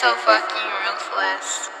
so fucking ruthless.